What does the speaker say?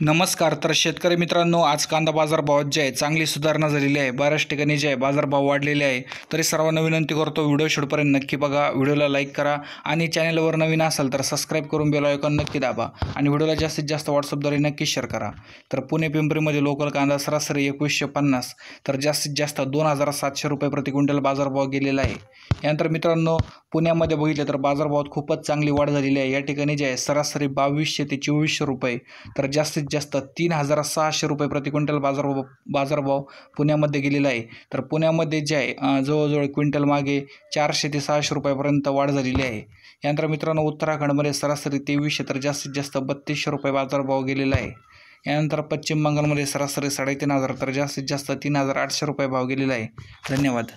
नमस्कार तर शेतकरी मित्रांनो आज कांदा बाजारभावात जे आहे चांगली सुधारणा झालेली आहे. बऱ्याच ठिकाणी जे आहे बाजारभाव वाढलेले आहे. तरी सर्वांना विनंती करतो व्हिडिओ शेवटपर्यंत नक्की बघा. व्हिडिओला लाईक करा आणि चॅनलवर नवीन असाल तर सबस्क्राईब करून बेल आयकॉन नक्की दाबा. आणि व्हिडिओला जास्तीत जास्त व्हॉट्सअपद्वारे नक्की शेअर करा. तर पुणे पिंपरीमध्ये लोकल कांदा सरासरी एकवीसशे पन्नास तर जास्तीत जास्त दोन हजार सातशे रुपये प्रति क्विंटल बाजारभाव गेलेला आहे. यानंतर मित्रांनो पुण्यामध्ये बघितलं तर बाजारभावात खूपच चांगली वाढ झालेली आहे. या ठिकाणी जे आहे सरासरी बावीसशे ते चोवीसशे रुपये तर जास्तीत जास्त तीन हजार सहाशे रुपये प्रति क्विंटल बाजारभाव बाजारभाव पुण्यामध्ये गेलेला आहे. तर पुण्यामध्ये जे आहे जवळजवळ क्विंटल मागे चारशे ते सहाशे रुपयापर्यंत वाढ झालेली आहे. यानंतर मित्रांनो उत्तराखंडमध्ये सरासरी तेवीसशे तर जास्तीत जास्त बत्तीसशे रुपये बाजारभाव गेलेला आहे. यानंतर पश्चिम बंगालमध्ये सरासरी साडेतीन हजार तर जास्तीत जास्त तीन हजार आठशे रुपये भाव गेलेला आहे. धन्यवाद.